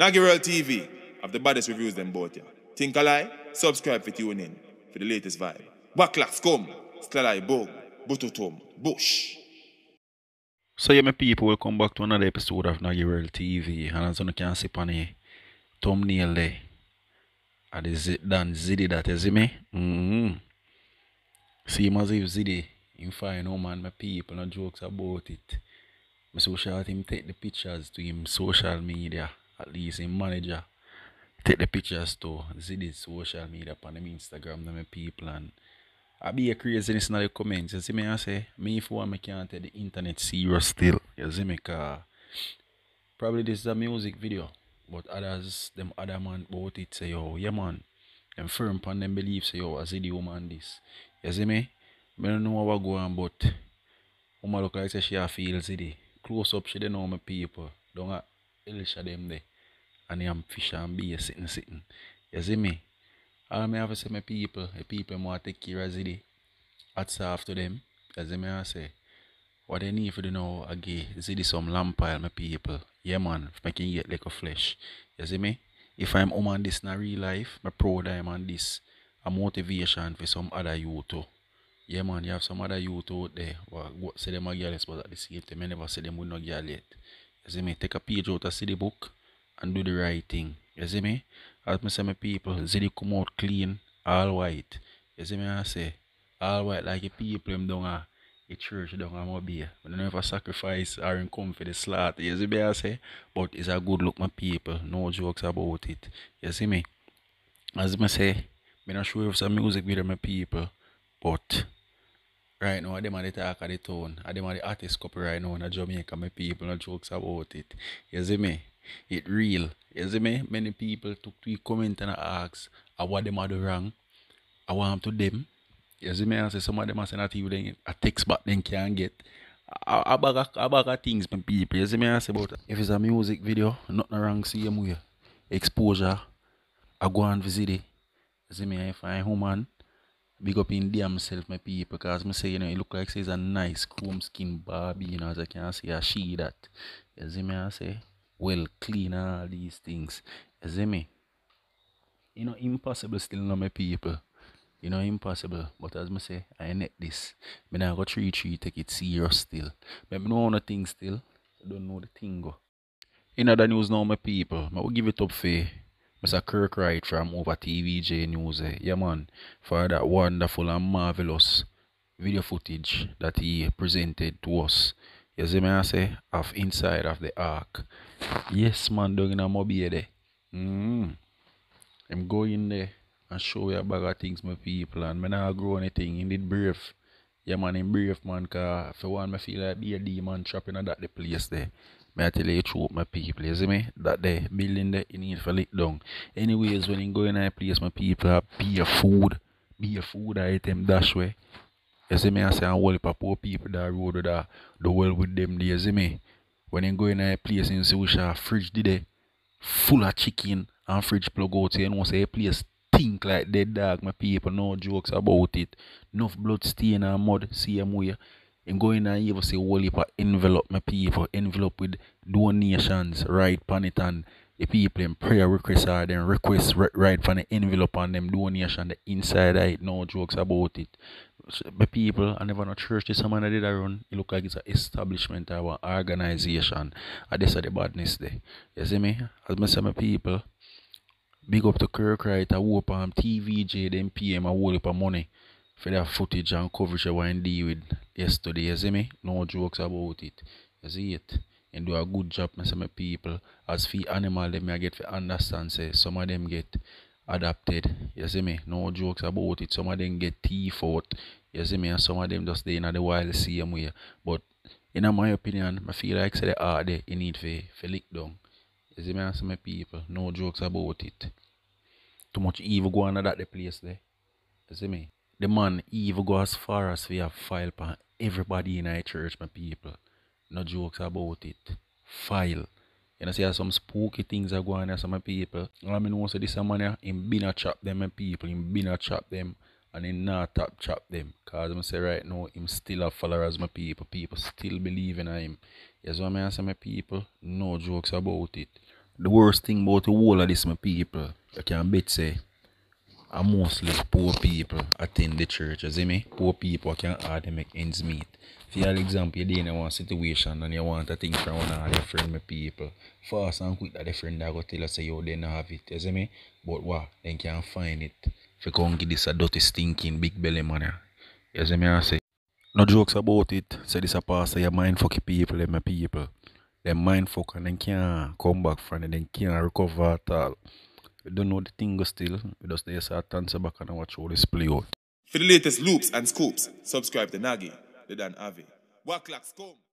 World TV have the baddest reviews them both ya. Think a lie? Subscribe for tune in for the latest vibe. Backlash come, Slalai Bog, Bututum, Bush. So yeah, my people, welcome back to another episode of World TV. And as you can see on the thumbnail there, at the Z- Dan Ziddy that you see me. Mm-hmm. See him as if Ziddy, him fine, no man, my people, no jokes about it. My social him take the pictures to him social media, at least him manager. Take the pictures to Ziddy's social media on Instagram, my people, and I be a craziness in the comments. You see me, I say, me if one, I can't take the internet serious still. You see me, cause probably this is a music video, but others, them other man about it say, yo, yeah man, them firm upon them believe say, yo, I see the woman this. You see me? I don't know what go on, but woman look like say she a feel. Close up, she don't know my people. Don't Elisha them there. And I'm fish and beer sitting, sitting. You see me? All me have to say my people, the people to take care of Ziddy. Hats off to them. You see me I say. What they need for to know again, Ziddy some lamp pile, my people. Yeah man, if I like a flesh. You see me? If I'm on this in real life, my proud I'm on this. A motivation for some other youth too. Yeah man, you have some other youth out there what what say them a girls but at the same time I never say them with no girl yet. You see me? Take a page out of see the book and do the right thing. You see me? As me say my people, Ziddy come out clean, all white. You see me I say? All white like the people them down a the church down a Mobile. But they never sacrifice or in come for the slaughter. You see me I say? But it's a good look my people. No jokes about it. You see me? As me say, me not sure if some music video my people, but right now them are the talk of the town. Them are the artist couple right now in Jamaica, my people, no jokes about it. You see me? It real. You see me? Many people took to comment and ask uh, what them are wrong. I want to them. You see me? I say some of them are saying that even a text back then can't get. A, a, bag of, bag of things, my people. You see me? I say about if it's a music video, nothing wrong, see them way. Exposure. I go and visit it. You see me? I find woman. Big up in damn self, my people, because me say, you know, it look like she's a nice chrome skin Barbie, you know, as I can see, a she that. You see me, I say, well clean all these things. You see me? You know, impossible still, know my people. You know, impossible. But as me say, I net this. Me now go three three take it serious still. But me know the thing still. I don't know the thing go. In other news now, my people, I will give it up for Mr. Kirk Wright from over TVJ News. eh. Yeah, man, for that wonderful and marvelous video footage that he presented to us. You see me, I say, of inside of the ark. Yes, man, down in a mobile there. Mm. I'm going there and show you a bag of things, my people, and me not grow anything. He did brave. Yeah, man, him brave, man, cause for one, me feel like be a demon trapping at that the place there. Me I tell you the truth, my people, you see me? That the building there, you need for lick down. Anyways, when you go in that place, my people, be a food, be a food item, dash way. You see me, I say, and heap of poor people that road with that, the well with them there, you see me? When you go in a place in Susha, fridge did they full of chicken and fridge plug out, you know, say, a place think like dead dog, my people, no jokes about it. Enough blood stain and mud, them way. And go in and even say whole heap envelope, my people, envelope with donations, right pan it and the people in prayer requests are then request ri- right from the envelope and them donation the inside it, no jokes about it. My people, I never know church this someone that did a run. It look like it's an establishment or an organization. And this is the badness there. You see me? As I say my people, big up to Kirk Wright, I hope um, TVJ, them PM, a whole heap of money for that footage and coverage I want to deal with yesterday. You see me? No jokes about it. You see it? And do a good job, my people. As for animal, them I get to understand, say some of them get adapted. You see me? No jokes about it. Some of them get teeth out. You see me? And some of them just stay in the wild same way. But in my opinion, I feel like say the art there, you need for, for lick down. You see me? And some people, no jokes about it. Too much evil go on at the place there. You see me? The man evil go as far as we have file pan everybody in our church, my people. No jokes about it. File. You know, see how some spooky things are going on some people. I mean, also this man here, him been a chop them, my people. Him been a chop them and him not top chop them. Cause I say right now, him still a followers, my people. People still believe in him. Yes, what I say, my people. No jokes about it. the worst thing about the whole of this, my people, I can bet say, are mostly poor people attend the church. You see me? Poor people can hardly make ends meet. For example, you're in one situation and you want a thing from one of your friend, my people. Fast and quick that the friend that go tell us say you didn't have it. You see me? But what? Then can't find it. If you come get this a dirty stinking big belly man. You see me I say? No jokes about it. Say this a pastor, you mind fucking people, them my people. They mind fuck and then can't come back from it, then can't recover at all. We don't know the thing go still. We just there say answer back and watch all this play out. For the latest loops and scoops, subscribe to Naggy, the Dan Avi. Waklaks, come.